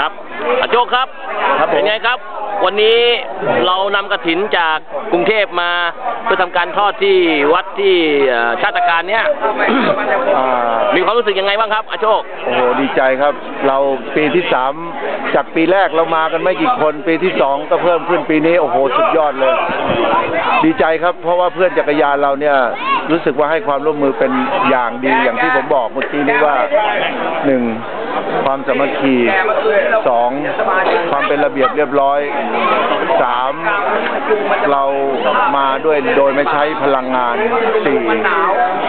ครับอาโจกครับ ครับผม เป็นไงครับ วันนี้เรานำกระถินจากกรุงเทพมาเพื่อทำการทอดที่วัดที่เอ่อชาติการเนี้ยอ่ามีความรู้สึกยังไงบ้างครับอาโชค โอ้โหดีใจครับ เราปีที่สามจากปีแรกเรามากันไม่กี่คน ปีที่สองก็เพิ่มขึ้นปีนี้โอ้โหสุดยอดเลย ดีใจครับเพราะว่าเพื่อนจักรยานเราเนี่ยรู้สึกว่าให้ความร่วมมือเป็นอย่างดีอย่างที่ผมบอกเมื่อกี้นี้ว่าหนึ่ง ความสามัคคีสองความเป็นระเบียบเรียบร้อยสามเรามาด้วยโดยไม่ใช้พลังงานสี่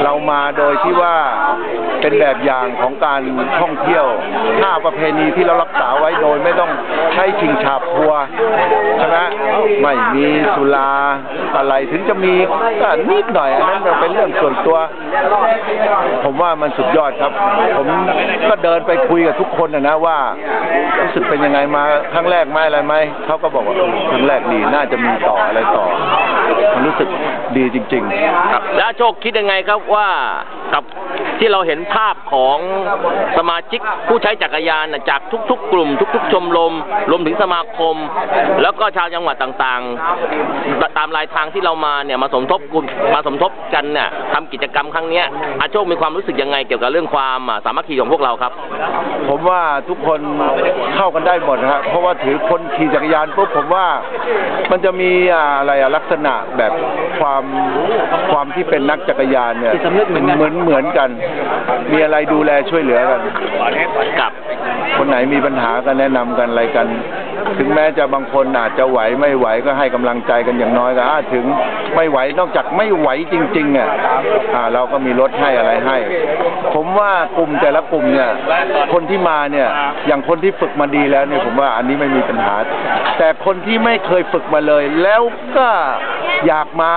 เรามาโดยที่ว่าเป็นแบบอย่างของการท่องเที่ยวห้าประเพณีที่เรารักษาไว้โดยไม่ต้อง ใช้ชิงฉาบพัวใช่ไหมไม่มีสุราอะไรถึงจะมีก็นิดหน่อย อันนั้นมันเป็นเรื่องส่วนตัว ผมว่ามันสุดยอดครับ ผมก็เดินไปคุยกับทุกคนนะนะว่ารู้สึกเป็นยังไงมาครั้งแรกไหมอะไรไหมเขาก็บอกว่าครั้งแรกดีน่าจะมีต่ออะไรต่อมันรู้สึกดีจริง ๆ ครับ แล้วโชคคิดยังไงครับว่ากับ ที่เราเห็นภาพของสมาชิกผู้ใช้จักรยานน่ะจากทุก ๆ กลุ่ม ทุก ๆ ชมรมรวมถึงสมาคม แล้วก็ชาวจังหวัดต่างๆ ตามรายทางที่เรามาเนี่ยมาสมทบกลุ่มมาสมทบกันเนี่ยทำกิจกรรมครั้งเนี้ยอาโชคมีความรู้สึกยังไงเกี่ยวกับเรื่องความอ่าสามัคคีของพวกเราครับ ผมว่าทุกคนเข้ากันได้หมดนะครับเพราะว่าถือคนขี่จักรยานปุ๊บผมว่ามันจะมีอ่าอะไรอะลักษณะแบบความความที่เป็นนักจักรยานเนี่ยเหมือนเหมือนกันมีอะไรดูแลช่วยเหลือกัน กับคนไหนมีปัญหาก็แนะนำกันอะไรกัน ถึงแม้จะบางคนอาจจะไหวไม่ไหวก็ให้กำลังใจกันอย่างน้อยก็อ่าถึงไม่ไหวนอกจากไม่ไหวจริงๆอะอ่าเราก็มีรถให้อะไรให้ ผมว่ากลุ่มแต่ละกลุ่มเนี่ย คนที่มาเนี่ยอย่างคนที่ฝึกมาดีแล้วเนี่ยผมว่าอันนี้ไม่มีปัญหา แต่คนที่ไม่เคยฝึกมาเลย แล้วก็อยากมา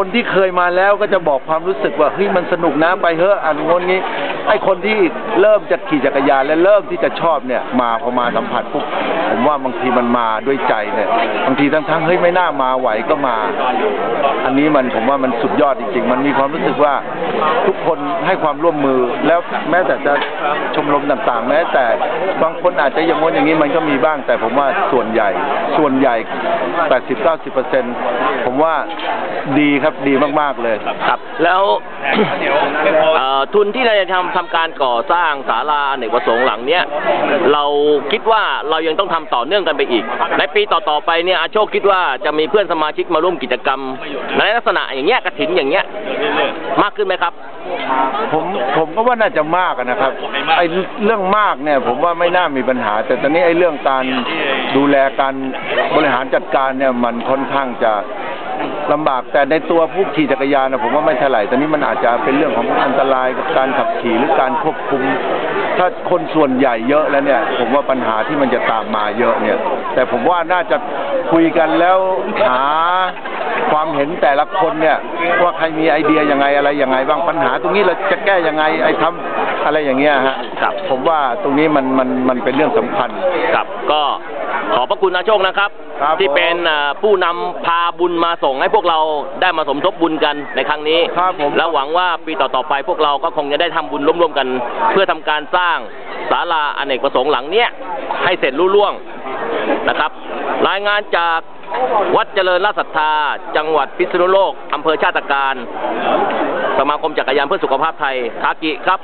คนที่เคยมาแล้วก็จะบอกความรู้สึกว่าเฮ้ยมันสนุกนะไปเถอะอันงนงี้ไอ้คนที่เริ่มจะขี่จักรยานและเริ่มที่จะชอบเนี่ยมาพอมาสัมผัสปุ๊บ ผมว่าบางทีมันมาด้วยใจเนี่ยบางทีทั้งๆเฮ้ยไม่น่ามาไหวก็มา อันนี้มันผมว่ามันสุดยอดจริง ๆ มันมีความรู้สึกว่าทุกคนให้ความร่วมมือแล้วแม้แต่จะชมรมต่างๆ แม้แต่บางคนอาจจะอย่างงนอย่างนี้มันก็มีบ้าง แต่ผมว่าส่วนใหญ่ ส่วนใหญ่ 80-90%ผมว่าดีครับดีมากๆเลย ครับแล้วเอ่อทุนที่เราจะทำทำการก่อสร้างศาลาอเนกประสงค์หลังเนี้ย เราคิดว่าเรายังต้องทำต่อเนื่องกันไปอีก ในปีต่อๆไปเนี่ยอาโชคคิดว่าจะมีเพื่อนสมาชิกมาร่วมกิจกรรม ในลักษณะอย่างเงี้ยกระถินอย่างเงี้ยมากขึ้นไหมครับ ผมผมก็ว่าน่าจะมากอะนะครับไอ้เรื่องมากเนี่ยผมว่าไม่น่ามีปัญหา แต่ตอนนี้ไอ้เรื่องการดูแลการบริหารจัดการเนี่ยมันค่อนข้างจะ ลำบากแต่ในตัวผู้ขี่จักรยานนะผมว่าไม่เท่าไหร่ตอนนี้มันอาจจะเป็นเรื่องของอันตรายกับการขับขี่หรือการควบคุม ถ้าคนส่วนใหญ่เยอะแล้วเนี่ย ผมว่าปัญหาที่มันจะตามมาเยอะเนี่ย แต่ผมว่าน่าจะคุยกันแล้วหาความเห็นแต่ละคนเนี่ยว่าใครมีไอเดียยังไงอะไรยังไงบ้างปัญหาตรงนี้เราจะแก้ยังไงไอ้ทำอะไรอย่างเงี้ยฮะครับผมว่าตรงนี้มันมันมันเป็นเรื่องสำคัญครับก็ ขอบพระคุณอาโชคนะครับ ครับที่เป็นเอ่อผู้นำพาบุญมาส่งให้พวกเราได้มาสมทบบุญกันในครั้งนี้ ครับผม แล้วหวังว่าปีต่อๆไปพวกเราก็คงจะได้ทำบุญร่วมๆกัน เพื่อทำการสร้างศาลาอเนกประสงค์หลังเนี้ยให้เสร็จรุ่ล่วงนะครับ รายงานจากวัดเจริญราชศรัทธา จังหวัดพิษณุโลกอำเภอชาติการ สมาคมจักรยานเพื่อสุขภาพไทยทากิครับ